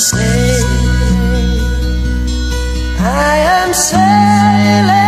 sailing, I am sailing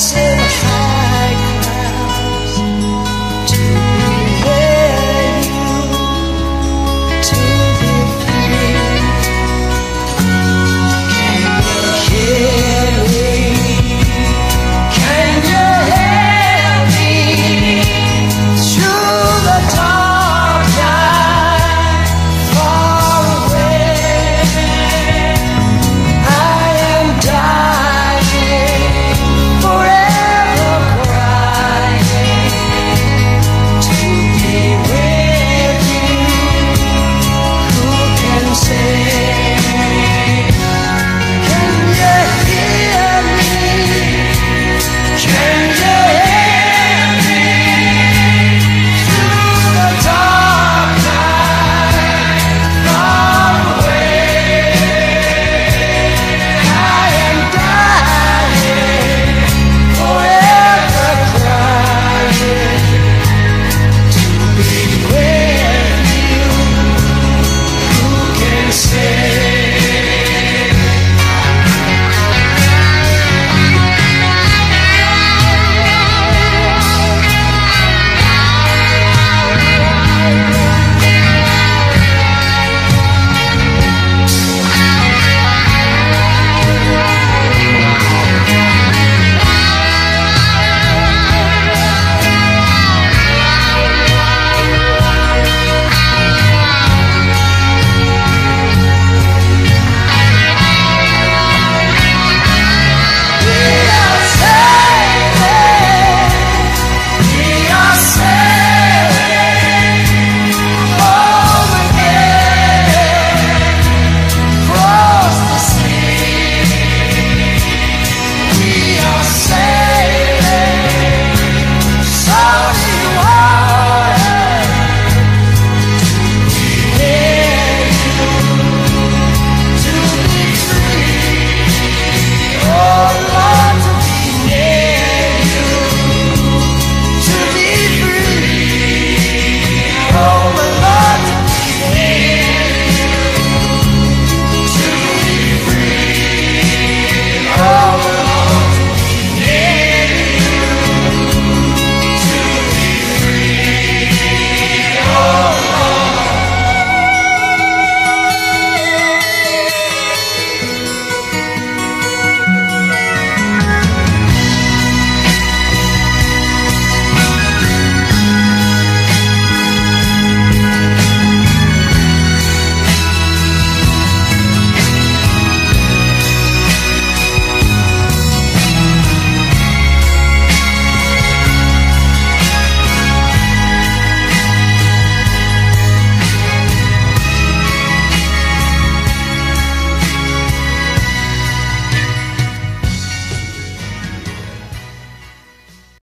passing high.